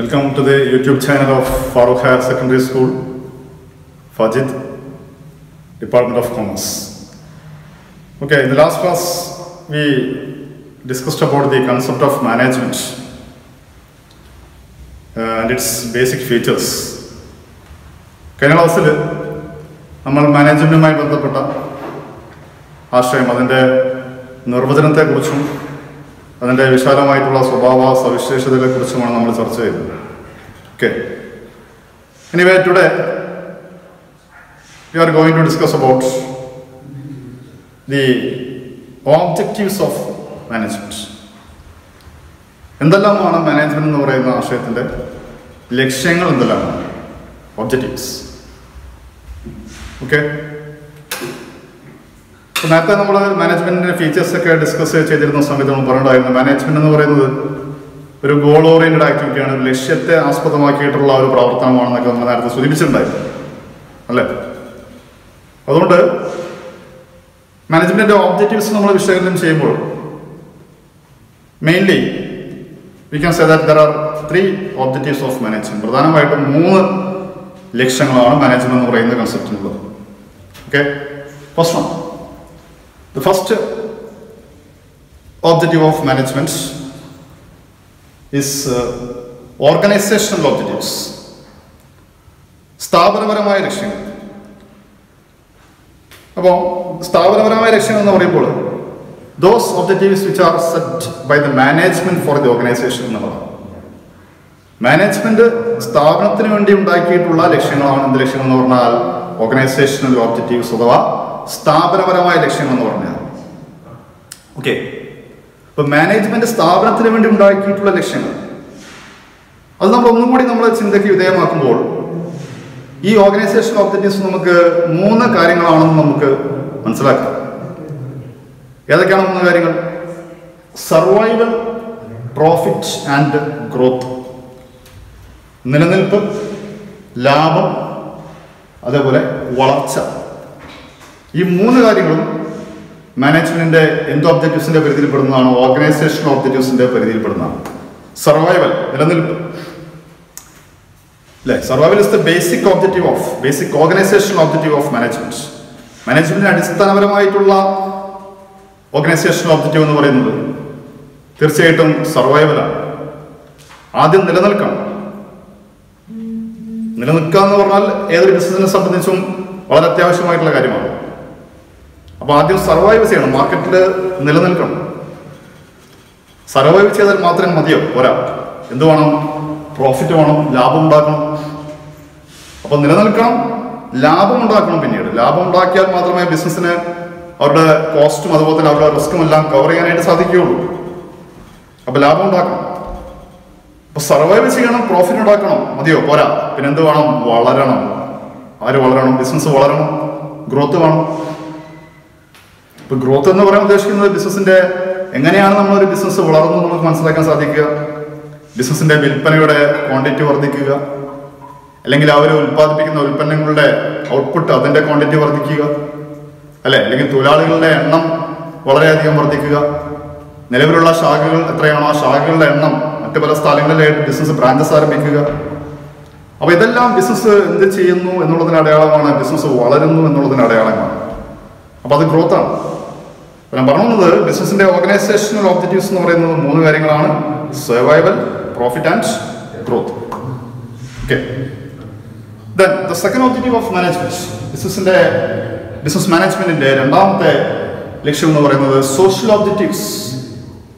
Welcome to the YouTube channel of Farooq Higher Secondary School, Fajid, Department of Commerce. Okay, in the last class, we discussed about the concept of management uh, and its basic features. കഴിഞ്ഞ ക്ലാസ്സിൽ നമ്മൾ മാനേജ്മെന്റുമായി ബന്ധപ്പെട്ട ആശയം അതിന്റെ നിർവചനത്തെക്കുറിച്ചും അതിന്റെ വിശാലമായിട്ടുള്ള സ്വഭാവ സവിശേഷതകളെ സവിശേഷതകളെക്കുറിച്ചുമാണ് നമ്മൾ ചർച്ച ചെയ്തത് okay anyway today we are going to discuss about the objectives of management എന്തെല്ലാമാണ് മാനേജ്മെന്റ് എന്ന് പറയുന്ന ആശയത്തിന്റെ ലക്ഷ്യങ്ങൾ എന്തെല്ലാമാണ്? ഒബ്ജക്റ്റീവ്സ് ഓക്കെ നേരത്തെ നമ്മൾ മാനേജ്മെന്റിന്റെ ഫീച്ചേഴ്സ് ഒക്കെ ഡിസ്കസ് ചെയ്തിരുന്ന സമയത്ത് നമ്മൾ പറഞ്ഞിട്ടുണ്ടായിരുന്നു. മാനേജ്മെന്റ് എന്ന് പറയുന്നത് ഒരു ഗോൾ ഓറിയന്റഡ് ആക്ടിവിറ്റിയാണ് ഒരു ലക്ഷ്യത്തെ ആസ്പദമാക്കിയിട്ടുള്ള ഒരു പ്രവർത്തനമാണെന്നൊക്കെ നമ്മൾ നേരത്തെ സൂചിപ്പിച്ചിട്ടുണ്ടായിരുന്നു. അല്ലേ? അതുകൊണ്ട് മാനേജ്മെന്റിന്റെ ഓബ്ജക്റ്റീവ്സ് നമ്മൾ വിശകലനം ചെയ്യുമ്പോൾ mainly we can say that there are three objectives of management പ്രധാനമായിട്ടും മൂന്ന് ലക്ഷ്യങ്ങളാണ് മാനേജ്മെന്റ് എന്ന് പറയുന്ന കൺസെപ്റ്റിനുള്ളത് okay first The first objective of management is uh, organizational objectives. സ്ഥാപനപരമായ ലക്ഷ്യങ്ങൾ അപ്പോൾ സ്ഥാപനപരമായ ലക്ഷ്യങ്ങൾ എന്ന് പറയുമ്പോൾ those objectives which are set by the management for the organisation എന്നുള്ളതാണ് മാനേജ്മെന്റ് സ്ഥാപനത്തിന് വേണ്ടി ഉണ്ടാക്കിയിട്ടുള്ള ലക്ഷ്യങ്ങളാണ് എന്ത് ലക്ഷ്യങ്ങൾ എന്ന് പറഞ്ഞാൽ ഓർഗനൈസേഷണൽ ഒബ്ജക്റ്റീവ്സ് അഥവാ സ്ഥാപനപരമായ ലക്ഷ്യങ്ങൾ എന്ന് പറഞ്ഞാൽ. ഓക്കെ ഇപ്പൊ മാനേജ്മെന്റ് സ്ഥാപനത്തിന് വേണ്ടി ഉണ്ടാക്കിയിട്ടുള്ള ലക്ഷ്യങ്ങൾ. അത് നമ്മൾ ഒന്നും കൂടി നമ്മൾ ചിന്തയ്ക്ക് വിധേയമാക്കുമ്പോൾ ഈ ഓർഗനൈസേഷൻ ഒബ്ജക്റ്റീവ്സ് നമുക്ക് മൂന്ന് കാര്യങ്ങളാണെന്ന് നമുക്ക് മനസ്സിലാക്കാം. ഏതൊക്കെയാണ് മൂന്ന് കാര്യങ്ങൾ? സർവൈവൽ പ്രോഫിറ്റ് ആൻഡ് ഗ്രോത്ത് നിലനിൽപ്പ് ലാഭം അതേപോലെ വളർച്ച. ഈ മൂന്ന് കാര്യങ്ങളും മാനേജ്മെന്റിന്റെ എന്ത് ഒബ്ജക്റ്റീവ്സിന്റെ പരിധിയിൽപ്പെടുന്നതാണ് ഓർഗനൈസേഷൻ ഒബ്ജക്റ്റീവ്സിന്റെ പരിധിയിൽപ്പെടുന്നതാണ്? സർവൈവൽ നിലനിൽപ്പ്. അല്ലെ survival is the basic objective of basic organisation objective of management മാനേജ്മെന്റിന് അടിസ്ഥാനപരമായിട്ടുള്ള ഓർഗനൈസേഷൻ ഒബ്ജക്റ്റീവ് എന്ന് പറയുന്നത് തീർച്ചയായിട്ടും സർവൈവലാണ് ആദ്യം നിലനിൽക്കണം. നിലനിൽക്കുക എന്ന് പറഞ്ഞാൽ ഏതൊരു ബിസിനസിനെ സംബന്ധിച്ചും വളരെ അത്യാവശ്യമായിട്ടുള്ള കാര്യമാണ്. അപ്പൊ ആദ്യം സർവൈവ് ചെയ്യണം മാർക്കറ്റിൽ നിലനിൽക്കണം. സർവൈവ് ചെയ്താൽ മാത്രം മതിയോ? പോരാ. എന്ത് വേണം? പ്രോഫിറ്റ് വേണം ലാഭം ഉണ്ടാക്കണം. അപ്പോൾ നിലനിൽക്കണം ലാഭം ഉണ്ടാക്കണം പിന്നീട്. ലാഭം ഉണ്ടാക്കിയാൽ മാത്രമേ ബിസിനസ്സിന് അവരുടെ കോസ്റ്റും അതുപോലെ തന്നെ അവരുടെ റിസ്ക്കും എല്ലാം കവർ ചെയ്യാനായിട്ട് സാധിക്കുകയുള്ളൂ. അപ്പോൾ ലാഭം ഉണ്ടാക്കണം. അപ്പൊ സർവൈവ് ചെയ്യണം പ്രോഫിറ്റ് ഉണ്ടാക്കണം. മതിയോ? പോരാ. പിന്നെ എന്ത് വേണം? വളരണം. ആര് വളരണം? ബിസിനസ് വളരണം. ഗ്രോത്ത് വേണം. ഇപ്പൊ ഗ്രോത്ത് എന്ന് പറയാൻ ഉദ്ദേശിക്കുന്നത് ബിസിനസിന്റെ എങ്ങനെയാണ് നമ്മൾ ഒരു ബിസിനസ് വളർന്നു നമുക്ക് മനസ്സിലാക്കാൻ സാധിക്കുക? ബിസിനസിന്റെ വിൽപ്പനയുടെ ക്വാണ്ടിറ്റി വർദ്ധിക്കുക. അല്ലെങ്കിൽ അവർ ഉൽപ്പാദിപ്പിക്കുന്ന ഉൽപ്പന്നങ്ങളുടെ ഔട്ട്പുട്ട് അതിന്റെ ക്വാണ്ടിറ്റി വർദ്ധിക്കുക. അല്ലെ? അല്ലെങ്കിൽ തൊഴിലാളികളുടെ എണ്ണം വളരെയധികം വർദ്ധിക്കുക. നിലവിലുള്ള ശാഖകൾ എത്രയാണോ ആ ശാഖകളുടെ എണ്ണം മറ്റു പല സ്ഥലങ്ങളിലായിട്ട് ബിസിനസ് ബ്രാഞ്ചസ് ആരംഭിക്കുക. അപ്പൊ ഇതെല്ലാം ബിസിനസ് എന്ത് ചെയ്യുന്നു എന്നുള്ളതിന് അടയാളമാണ് ബിസിനസ് വളരുന്നു എന്നുള്ളതിന് അടയാളമാണ് അപ്പൊ അത് ഗ്രോത്ത് ആണ് ഞാൻ പറഞ്ഞത് ബിസിനസിന്റെ ഓർഗനൈസേഷണൽ ഒബ്ജക്റ്റീവ്സ് എന്ന് പറയുന്നത് മൂന്ന് കാര്യങ്ങളാണ്. Survival profit and growth okay then the second objective of management ബിസിനസിന്റെ ബിസിനസ് മാനേജ്മെന്റിന്റെ രണ്ടാമത്തെ ലക്ഷ്യം എന്ന് പറയുന്നത് സോഷ്യൽ ഒബ്ജക്റ്റീവ്സ്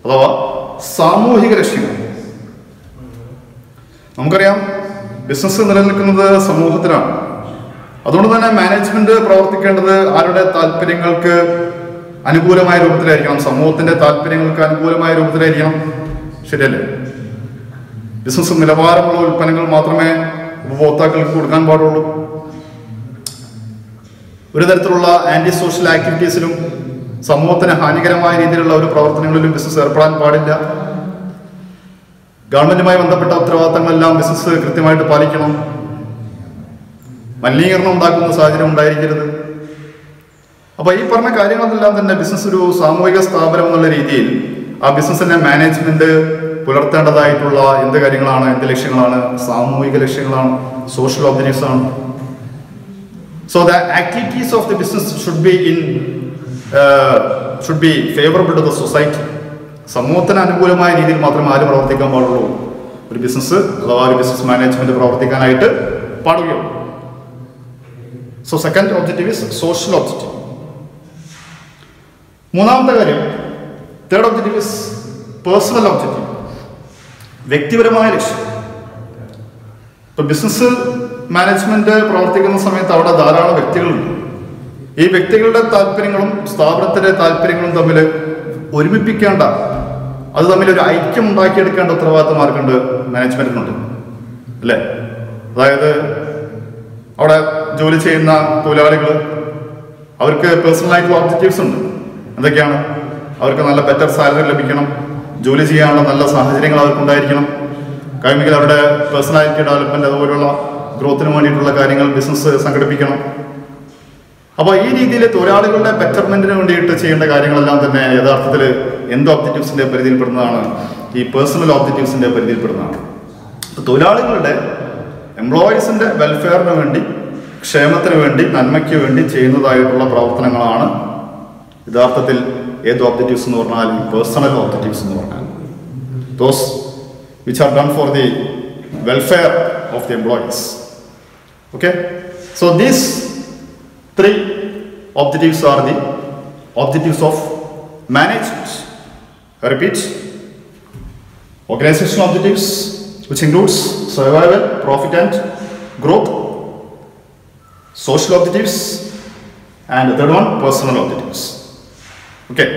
അഥവാ സാമൂഹിക ലക്ഷ്യങ്ങൾ. നമുക്കറിയാം ബിസിനസ് നിലനിൽക്കുന്നത് സമൂഹത്തിലാണ്. അതുകൊണ്ട് തന്നെ മാനേജ്മെന്റ് പ്രവർത്തിക്കേണ്ടത് ആരുടെ താല്പര്യങ്ങൾക്ക് അനുകൂലമായ രൂപത്തിലായിരിക്കണം. സമൂഹത്തിന്റെ താല്പര്യങ്ങൾക്ക് അനുകൂലമായ രൂപത്തിലായിരിക്കണം. ശരിയല്ലേ? ബിസിനസ് നിലവാരമുള്ള ഉൽപ്പന്നങ്ങൾ മാത്രമേ ഉപഭോക്താക്കൾക്ക് കൊടുക്കാൻ പാടുള്ളൂ. ഒരു തരത്തിലുള്ള ആന്റി സോഷ്യൽ ആക്ടിവിറ്റീസിലും സമൂഹത്തിന് ഹാനികരമായ രീതിയിലുള്ള ഒരു പ്രവർത്തനങ്ങളിലും ബിസിനസ് ഏർപ്പെടാൻ പാടില്ല. ഗവൺമെന്റുമായി ബന്ധപ്പെട്ട ഉത്തരവാദിത്തങ്ങളെല്ലാം ബിസിനസ് കൃത്യമായിട്ട് പാലിക്കണം. മലിനീകരണം ഉണ്ടാക്കുന്ന സാഹചര്യം ഉണ്ടായിരിക്കരുത്. അപ്പൊ ഈ പറഞ്ഞ കാര്യങ്ങളെല്ലാം തന്നെ ബിസിനസ് ഒരു സാമൂഹിക സ്ഥാപനം എന്നുള്ള രീതിയിൽ ആ ബിസിനസിന്റെ മാനേജ്മെന്റ് പുലർത്തേണ്ടതായിട്ടുള്ള എന്ത് കാര്യങ്ങളാണ് എന്ത് ലക്ഷ്യങ്ങളാണ്? സാമൂഹിക ലക്ഷ്യങ്ങളാണ് സോഷ്യൽ ഒബ്ജക്റ്റീവ്സ് ആണ്. So the activities of the business should be in should be favourable to the society സമൂഹത്തിന് അനുകൂലമായ രീതിയിൽ മാത്രമേ ആര് പ്രവർത്തിക്കാൻ പാടുള്ളൂ. ഒരു ബിസിനസ് അഥവാ ഒരു ബിസിനസ് മാനേജ്മെന്റ് പ്രവർത്തിക്കാനായിട്ട് പാടുകയുള്ളൂ. So second objective is social objective മൂന്നാമത്തെ കാര്യം third objective is personal objective വ്യക്തിപരമായ ലക്ഷ്യം. ഇപ്പൊ ബിസിനസ് മാനേജ്മെന്റ് പ്രവർത്തിക്കുന്ന സമയത്ത് അവിടെ ധാരാളം വ്യക്തികളുണ്ട്. ഈ വ്യക്തികളുടെ താല്പര്യങ്ങളും സ്ഥാപനത്തിന്റെ താല്പര്യങ്ങളും തമ്മിൽ ഒരുമിപ്പിക്കേണ്ട അത് തമ്മിൽ ഒരു ഐക്യം ഉണ്ടാക്കിയെടുക്കേണ്ട ഉത്തരവാദിത്തം ആർക്കുണ്ട് മാനേജ്മെന്റിനുണ്ട് അല്ലേ? അതായത് അവിടെ ജോലി ചെയ്യുന്ന തൊഴിലാളികൾ അവർക്ക് പേഴ്സണലായിട്ടുള്ള ഒബ്ജക്റ്റീവ്സ് ഉണ്ട്. എന്തൊക്കെയാണ്? അവർക്ക് നല്ല ബെറ്റർ സാലറി ലഭിക്കണം. ജോലി ചെയ്യാനുള്ള നല്ല സാഹചര്യങ്ങൾ അവർക്കുണ്ടായിരിക്കണം. കഴിയുമെങ്കിൽ അവരുടെ പേഴ്സണാലിറ്റി ഡെവലപ്മെന്റ് അതുപോലുള്ള ഗ്രോത്തിന് വേണ്ടിയിട്ടുള്ള കാര്യങ്ങൾ ബിസിനസ് സംഘടിപ്പിക്കണം. അപ്പോൾ ഈ രീതിയിൽ തൊഴിലാളികളുടെ ബെറ്റർമെന്റിന് വേണ്ടിയിട്ട് ചെയ്യേണ്ട കാര്യങ്ങളെല്ലാം തന്നെ യഥാർത്ഥത്തിൽ എന്ത് ഒബ്ജക്റ്റീവ്സിന്റെ പരിധിയിൽപ്പെടുന്നതാണ്? ഈ പേഴ്സണൽ ഒബ്ജക്റ്റീവ്സിന്റെ പരിധിയിൽപ്പെടുന്നതാണ്. തൊഴിലാളികളുടെ എംപ്ലോയീസിന്റെ വെൽഫെയറിന് വേണ്ടി ക്ഷേമത്തിന് വേണ്ടി നന്മയ്ക്ക് വേണ്ടി ചെയ്യുന്നതായിട്ടുള്ള പ്രവർത്തനങ്ങളാണ് യഥാർത്ഥത്തിൽ ഏത് ഒബ്ജക്റ്റീവ്സ് എന്ന് പറഞ്ഞാൽ പേഴ്സണൽ ഒബ്ജക്റ്റീവ്സ് എന്ന് പറഞ്ഞാൽ those which are done for the welfare of the employees okay so these three objectives are the objectives of management. I repeat, organizational objectives, which includes survival, profit and growth, social objectives, and the third one, personal objectives. Okay.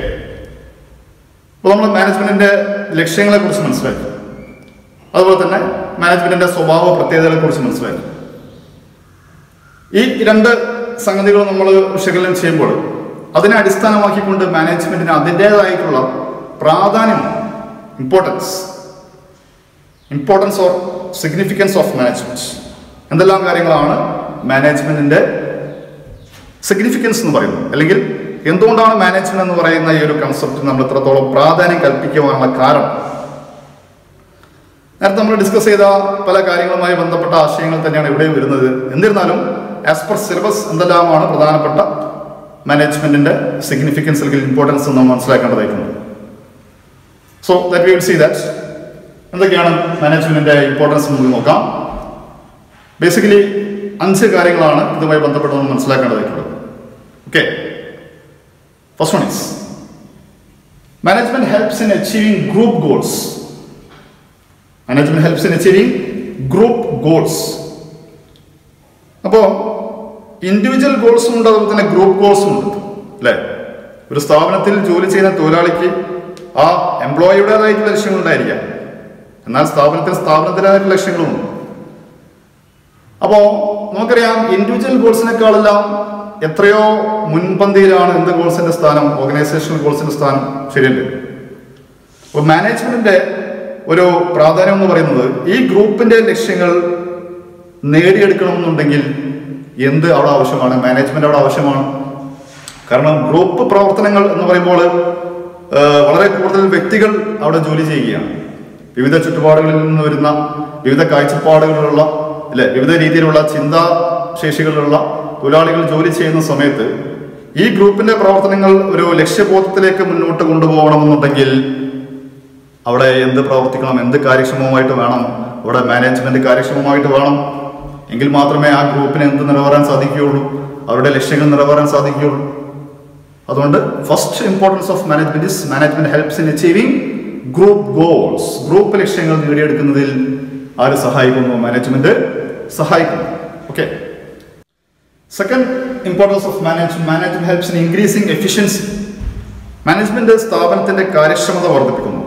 അപ്പോൾ നമ്മൾ മാനേജ്മെന്റിന്റെ ലക്ഷ്യങ്ങളെ കുറിച്ച് മനസ്സിലാക്കി. അതുപോലെ തന്നെ മാനേജ്മെന്റിന്റെ സ്വഭാവ പ്രത്യേകതകളെ കുറിച്ച് മനസ്സിലാക്കി. ഈ രണ്ട് സംഗതികൾ നമ്മൾ വിശകലനം ചെയ്യുമ്പോൾ അതിനെ അടിസ്ഥാനമാക്കിക്കൊണ്ട് മാനേജ്മെന്റിന് അതിന്റെതായിട്ടുള്ള പ്രാധാന്യം importance importance or significance of management എന്തെല്ലാം കാര്യങ്ങളാണ് മാനേജ്മെന്റിന്റെ സിഗ്നിഫിക്കൻസ് എന്ന് പറയുന്നത്? അല്ലെങ്കിൽ എന്തുകൊണ്ടാണ് മാനേജ്മെന്റ് എന്ന് പറയുന്ന ഈ ഒരു കൺസെപ്റ്റ് നമ്മൾ ഇത്രത്തോളം പ്രാധാന്യം കൽപ്പിക്കുവാനുള്ള കാരണം? നേരത്തെ നമ്മൾ ഡിസ്കസ് ചെയ്ത പല കാര്യങ്ങളുമായി ബന്ധപ്പെട്ട ആശയങ്ങൾ തന്നെയാണ് ഇവിടെ വരുന്നത്. എന്നിരുന്നാലും ആസ് പെർ സിലബസ് എന്തെല്ലാമാണ് പ്രധാനപ്പെട്ട മാനേജ്മെന്റിന്റെ സിഗ്നിഫിക്കൻസ് അല്ലെങ്കിൽ ഇമ്പോർട്ടൻസ് നമ്മൾ മനസ്സിലാക്കേണ്ടതായിട്ടുണ്ട്. So that will see that എന്തൊക്കെയാണ് മാനേജ്മെന്റിന്റെ ഇമ്പോർട്ടൻസ് നമുക്ക് നോക്കാം. ബേസിക്കലി അഞ്ച് കാര്യങ്ങളാണ് ഇതുമായി ബന്ധപ്പെട്ട് നമ്മൾ മനസ്സിലാക്കേണ്ടതായിട്ടുള്ളത്. Okay first one is management helps in achieving group goals management helps in achieving group goals അപ്പോൾ ഇൻഡിവിജ്വൽ ഗോൾസും ഉണ്ട് അതുപോലെ തന്നെ ഗ്രൂപ്പ് ഗോൾസും ഉണ്ട് അല്ലേ? ഒരു സ്ഥാപനത്തിൽ ജോലി ചെയ്യുന്ന തൊഴിലാളിക്ക് ആ എംപ്ലോയിയുടേതായിട്ടുള്ള ലക്ഷ്യങ്ങൾ ഉണ്ടായിരിക്കാം. എന്നാൽ സ്ഥാപനത്തിൽ സ്ഥാപനത്തിന്റെതായിട്ടുള്ള ലക്ഷ്യങ്ങളുമുണ്ട് അപ്പോൾ നമുക്കറിയാം ഇൻഡിവിജ്വൽ ഗോൾസിനേക്കാളെല്ലാം എത്രയോ മുൻപന്തിയിലാണ് എന്ത് ഗോൾസിന്റെ സ്ഥാനം ഓർഗനൈസേഷണൽ ഗോൾസിന്റെ സ്ഥാനം ശരിയല്ലേ? അപ്പോൾ മാനേജ്മെന്റിന്റെ ഒരു പ്രാധാന്യം എന്ന് പറയുന്നത് ഈ ഗ്രൂപ്പിന്റെ ലക്ഷ്യങ്ങൾ നേടിയെടുക്കണമെന്നുണ്ടെങ്കിൽ എന്ത് അവിടെ ആവശ്യമാണ് മാനേജ്മെന്റ് അവിടെ ആവശ്യമാണ്. കാരണം ഗ്രൂപ്പ് പ്രവർത്തനങ്ങൾ എന്ന് പറയുമ്പോൾ വളരെ കൂടുതൽ വ്യക്തികൾ അവിടെ ജോലി ചെയ്യുകയാണ്. വിവിധ ചുറ്റുപാടുകളിൽ നിന്ന് വരുന്ന വിവിധ കാഴ്ചപ്പാടുകളിലുള്ള അല്ലെ വിവിധ രീതിയിലുള്ള ചിന്താശേഷികളുള്ള തൊഴിലാളികൾ ജോലി ചെയ്യുന്ന സമയത്ത് ഈ ഗ്രൂപ്പിന്റെ പ്രവർത്തനങ്ങൾ ഒരു ലക്ഷ്യബോധത്തിലേക്ക് മുന്നോട്ട് കൊണ്ടുപോകണമെന്നുണ്ടെങ്കിൽ അവിടെ എന്ത് പ്രവർത്തിക്കണം എന്ത് കാര്യക്ഷമമായിട്ട് വേണം അവിടെ മാനേജ്മെന്റ് കാര്യക്ഷമമായിട്ട് വേണം. എങ്കിൽ മാത്രമേ ആ ഗ്രൂപ്പിന് എന്ത് നിലവാരാൻ സാധിക്കുകയുള്ളൂ അവരുടെ ലക്ഷ്യങ്ങൾ നിലവാരാൻ സാധിക്കുകയുള്ളൂ. അതുകൊണ്ട് first importance of management is management helps in achieving group goals group ലക്ഷ്യങ്ങൾ നേടിയെടുക്കുന്നതിൽ ആര് സഹായിക്കുന്നു? മാനേജ്മെന്റ് സഹായിക്കുന്നു. Okay second importance of management management helps in increasing efficiency management സ്ഥാപനത്തിന്റെ കാര്യക്ഷമത വർദ്ധിപ്പിക്കുന്നു.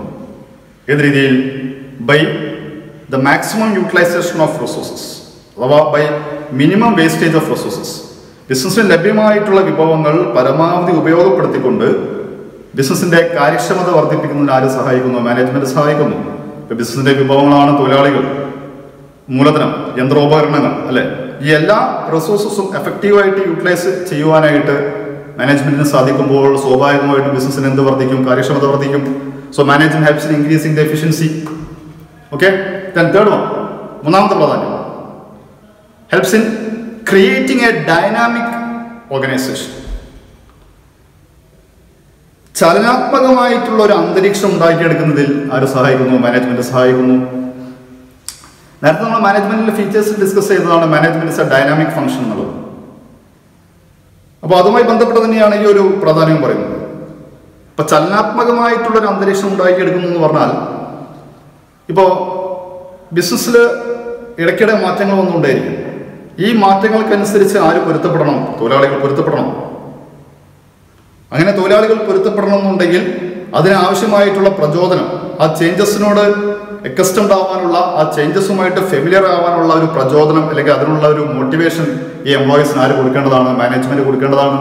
ഏത് രീതിയിൽ? By the maximum utilisation of resources അഥവാ by minimum wastage of resources ബിസിനസ്സിന് ലഭ്യമായിട്ടുള്ള വിഭവങ്ങൾ പരമാവധി ഉപയോഗപ്പെടുത്തിക്കൊണ്ട് ബിസിനസിന്റെ കാര്യക്ഷമത വർദ്ധിപ്പിക്കുന്നതിന് ആര് സഹായിക്കുന്നു? മാനേജ്മെന്റ് സഹായിക്കുന്നു. ബിസിനസിന്റെ വിഭവങ്ങളാണ് തൊഴിലാളികൾ. മൂലധനം യന്ത്രോപകരണങ്ങൾ അല്ലെ? എല്ലാ റിസോഴ്സസും എഫക്റ്റീവായിട്ട് യൂട്ടിലൈസ് ചെയ്യുവാനായിട്ട് മാനേജ്മെന്റിന് സാധിക്കുമ്പോൾ സ്വാഭാവികമായിട്ടും ബിസിനസ്സിന് എന്ത് വർദ്ധിക്കും കാര്യക്ഷമത വർദ്ധിക്കും. So management helps in increasing the efficiency okay third one മൂന്നാമത്തെ പ്രാധാന്യം helps in creating a dynamic organisation ചലനാത്മകമായിട്ടുള്ള ഒരു അന്തരീക്ഷം ഉണ്ടാക്കിയെടുക്കുന്നതിൽ ആര് സഹായിക്കുന്നു? മാനേജ്മെന്റ് സഹായിക്കുന്നു. നേരത്തെ നമ്മൾ മാനേജ്മെന്റിന്റെ ഫീച്ചേഴ്സ് ഡിസ്കസ് ചെയ്തതാണ് management is a dynamic function എന്നുള്ളത്. അപ്പോൾ അതുമായി ബന്ധപ്പെട്ട് തന്നെയാണ് ഈ ഒരു പ്രാധാന്യം പറയുന്നത്. ഇപ്പൊ ചലനാത്മകമായിട്ടുള്ള ഒരു അന്തരീക്ഷം ഉണ്ടാക്കിയെടുക്കുന്നു എന്ന് പറഞ്ഞാൽ ഇപ്പോ ബിസിനസ്സിൽ ഇടയ്ക്കിടെ മാറ്റങ്ങൾ വന്നുകൊണ്ടേയിരിക്കും. ഈ മാറ്റങ്ങൾക്കനുസരിച്ച് ആര് പൊരുത്തപ്പെടണം? തൊഴിലാളികൾ പൊരുത്തപ്പെടണം. അങ്ങനെ തൊഴിലാളികൾ പൊരുത്തപ്പെടണം എന്നുണ്ടെങ്കിൽ അതിനാവശ്യമായിട്ടുള്ള പ്രചോദനം ആ ചേഞ്ചസിനോട് എക്കസ്റ്റംഡ് ആവാനുള്ള ആ ചേഞ്ചസുമായിട്ട് ഫെമിലിയർ ആവാനുള്ള ഒരു പ്രചോദനം അല്ലെങ്കിൽ അതിനുള്ള ഒരു മോട്ടിവേഷൻ ഈ എംപ്ലോയീസിന് ആര് കൊടുക്കേണ്ടതാണ് മാനേജ്മെന്റ് കൊടുക്കേണ്ടതാണ്.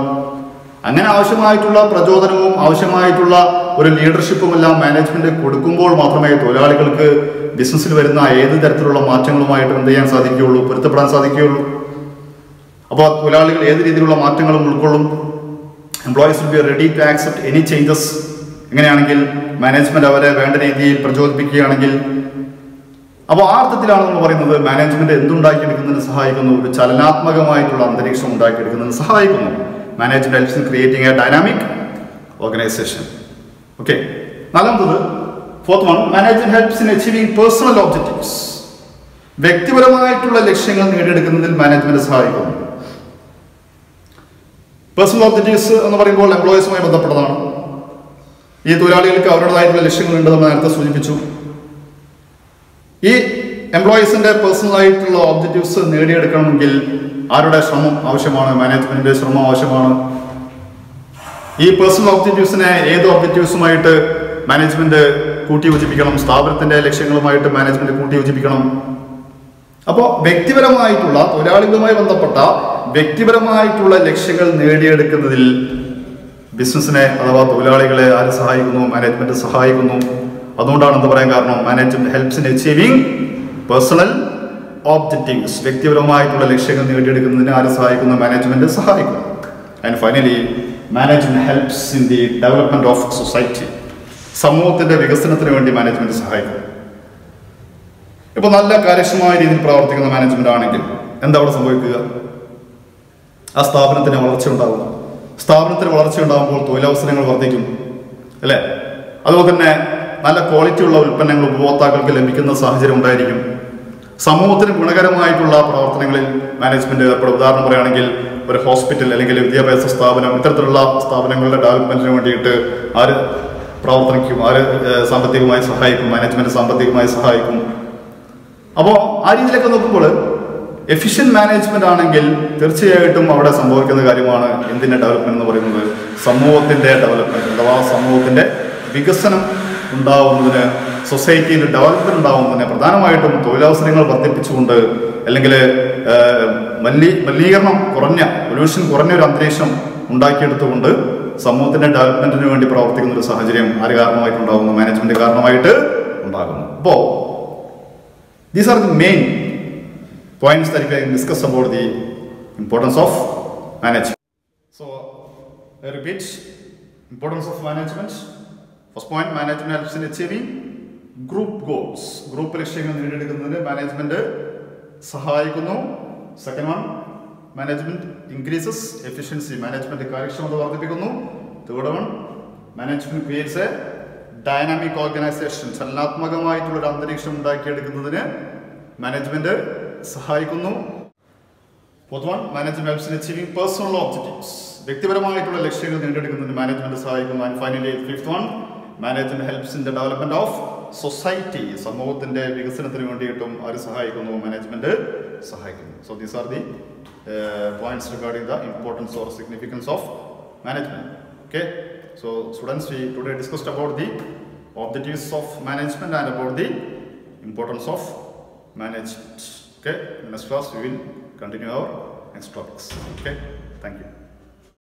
അങ്ങനെ ആവശ്യമായിട്ടുള്ള പ്രചോദനവും ആവശ്യമായിട്ടുള്ള ഒരു ലീഡർഷിപ്പും എല്ലാം മാനേജ്മെന്റ് കൊടുക്കുമ്പോൾ മാത്രമേ തൊഴിലാളികൾക്ക് ബിസിനസ്സിൽ വരുന്ന ഏത് തരത്തിലുള്ള മാറ്റങ്ങളുമായിട്ട് എന്ത് ചെയ്യാൻ സാധിക്കുകയുള്ളൂ പൊരുത്തപ്പെടാൻ സാധിക്കുകയുള്ളൂ. അപ്പോൾ തൊഴിലാളികൾ ഏത് രീതിയിലുള്ള മാറ്റങ്ങളും ഉൾക്കൊള്ളും? Employees will be ready to accept any changes എങ്ങനെയാണെങ്കിൽ management അവരെ വേണ്ട രീതിയിൽ പ്രചോദിപ്പിക്കുകയാണെങ്കിൽ അപ്പോൾ ആ അർത്ഥത്തിലാണ് നമ്മൾ പറയുന്നത് മാനേജ്മെന്റ് എന്തുണ്ടാക്കിയെടുക്കുന്നതിന് സഹായിക്കുന്നു? ഒരു ചലനാത്മകമായിട്ടുള്ള അന്തരീക്ഷം ഉണ്ടാക്കിയെടുക്കുന്നതിന് സഹായിക്കുന്നു. Management helps in creating a dynamic organisation okay നാലാമത്തത് fourth one management helps in achieving personal objectives വ്യക്തിപരമായിട്ടുള്ള ലക്ഷ്യങ്ങൾ നേടിയെടുക്കുന്നതിൽ മാനേജ്മെന്റ് സഹായിക്കുന്നു. പേഴ്സണൽ ഒബ്ജക്റ്റീവ്സ് എന്ന് പറയുമ്പോൾ എംപ്ലോയീസുമായി ബന്ധപ്പെട്ടതാണ്. ഈ തൊഴിലാളികൾക്ക് അവരുടേതായിട്ടുള്ള ലക്ഷ്യങ്ങളുണ്ടെന്ന് നേരത്തെ സൂചിപ്പിച്ചു. ഈ എംപ്ലോയീസിന്റെ പേഴ്സണൽ ആയിട്ടുള്ള ഒബ്ജക്റ്റീവ്സ് നേടിയെടുക്കണമെങ്കിൽ ആരുടെ ശ്രമം ആവശ്യമാണ്? മാനേജ്മെന്റിന്റെ ശ്രമം ആവശ്യമാണ്. ഈ പേഴ്സണൽ ഒബ്ജക്റ്റീവ്സിനെ ഏത് ഒബ്ജക്റ്റീവ്സുമായിട്ട് മാനേജ്മെന്റ് കൂട്ടിയോജിപ്പിക്കണം? സ്ഥാപനത്തിന്റെ ലക്ഷ്യങ്ങളുമായിട്ട് മാനേജ്മെന്റ് കൂട്ടിയോജിപ്പിക്കണം? അപ്പോൾ വ്യക്തിപരമായിട്ടുള്ള തൊഴിലാളികളുമായി ബന്ധപ്പെട്ട വ്യക്തിപരമായിട്ടുള്ള ലക്ഷ്യങ്ങൾ നേടിയെടുക്കുന്നതിൽ ബിസിനസ്സിനെ അഥവാ തൊഴിലാളികളെ ആര് സഹായിക്കുന്നു? മാനേജ്മെന്റ് സഹായിക്കുന്നു. അതുകൊണ്ടാണ് എന്ത് പറയാൻ കാരണം? Management helps in achieving personal objectives വ്യക്തിപരമായിട്ടുള്ള ലക്ഷ്യങ്ങൾ നേടിയെടുക്കുന്നതിന് ആര് സഹായിക്കുന്നു? മാനേജ്മെന്റ് സഹായിക്കുന്നു. And finally management helps in the development of society സമൂഹത്തിന്റെ വികസനത്തിന് വേണ്ടി മാനേജ്മെന്റ് സഹായിക്കുന്നു. ഇപ്പൊ നല്ല കാര്യക്ഷമമായ രീതിയിൽ പ്രവർത്തിക്കുന്ന മാനേജ്മെന്റ് ആണെങ്കിൽ എന്താ അവിടെ സംഭവിക്കുക? ആ സ്ഥാപനത്തിന് വളർച്ച ഉണ്ടാവും സ്ഥാപനത്തിന് വളർച്ച ഉണ്ടാകുമ്പോൾ തൊഴിലവസരങ്ങൾ വർദ്ധിക്കും അല്ലേ? അതുപോലെ തന്നെ നല്ല ക്വാളിറ്റി ഉള്ള ഉൽപ്പന്നങ്ങൾ ഉപഭോക്താക്കൾക്ക് ലഭിക്കുന്ന സാഹചര്യം ഉണ്ടായിരിക്കും. സമൂഹത്തിന് ഗുണകരമായിട്ടുള്ള പ്രവർത്തനങ്ങളിൽ മാനേജ്മെന്റ് ഏർപ്പെടും. ഉദാഹരണം പറയുകയാണെങ്കിൽ ഒരു ഹോസ്പിറ്റൽ അല്ലെങ്കിൽ വിദ്യാഭ്യാസ സ്ഥാപനം ഇത്തരത്തിലുള്ള സ്ഥാപനങ്ങളുടെ ഡെവലപ്മെന്റിന് വേണ്ടിയിട്ട് ആര് പ്രവർത്തനിക്കും ആര് സാമ്പത്തികമായി സഹായിക്കും മാനേജ്മെന്റ് സാമ്പത്തികമായി സഹായിക്കും. അപ്പോൾ ആ രീതിയിലൊക്കെ നോക്കുമ്പോൾ എഫിഷ്യന്റ് മാനേജ്മെന്റ് ആണെങ്കിൽ തീർച്ചയായിട്ടും അവിടെ സംഭവിക്കുന്ന കാര്യമാണ് എന്തിന്റെ ഡെവലപ്മെന്റ് എന്ന് പറയുന്നത് സമൂഹത്തിന്റെ ഡെവലപ്മെന്റ് അഥവാ സമൂഹത്തിന്റെ വികസനം ഉണ്ടാവുന്നതിന് സൊസൈറ്റിയിൽ ഡെവലപ്മെന്റ് ഉണ്ടാവുന്നതിന് പ്രധാനമായിട്ടും തൊഴിലവസരങ്ങൾ വർദ്ധിപ്പിച്ചുകൊണ്ട് അല്ലെങ്കിൽ മലി മലിനീകരണം കുറഞ്ഞ പൊല്യൂഷൻ കുറഞ്ഞ ഒരു അന്തരീക്ഷം ഉണ്ടാക്കിയെടുത്തുകൊണ്ട് സമൂഹത്തിന്റെ ഡെവലപ്മെന്റിന് വേണ്ടി പ്രവർത്തിക്കുന്ന ഒരു സാഹചര്യം ആര് കാരണമായിട്ടുണ്ടാകുന്നു മാനേജ്മെന്റ് കാരണമായിട്ട് ഉണ്ടാകുന്നു. അപ്പോൾ these are the main points that we can discuss about the importance of management. So, I repeat, importance of management. First point, management helps in achieving group goals. Group ലക്ഷ്യങ്ങൾ നേടിയെടുക്കുന്നതിന് മാനേജ്മെന്റ് സഹായിക്കുന്നു second one management increases efficiency management കാര്യക്ഷമത വർദ്ധിപ്പിക്കുന്നു third one management creates a dynamic organisation ചലനാത്മകമായിട്ടുള്ള ഒരു അന്തരീക്ഷം ഉണ്ടാക്കിയെടുക്കുന്നതിന് management സഹായിക്കുന്നു. Fourth one management helps in achieving personal objectives വ്യക്തിപരമായിട്ടുള്ള ലക്ഷ്യങ്ങൾ നേടിയെടുക്കുന്നതിന് മാനേജ്മെന്റ് സഹായിക്കുന്നു and finally fifth one management helps in the development of society സമൂഹത്തിന്റെ വികസനത്തിന് വേണ്ടിയിട്ടും അവർ സഹായിക്കുന്നു? മാനേജ്മെന്റ് സഹായിക്കുന്നു. So these are the points regarding the importance or significance of management okay so students we today discussed about the objectives of management and about the importance of management. Okay in next class we will continue our next topics okay thank you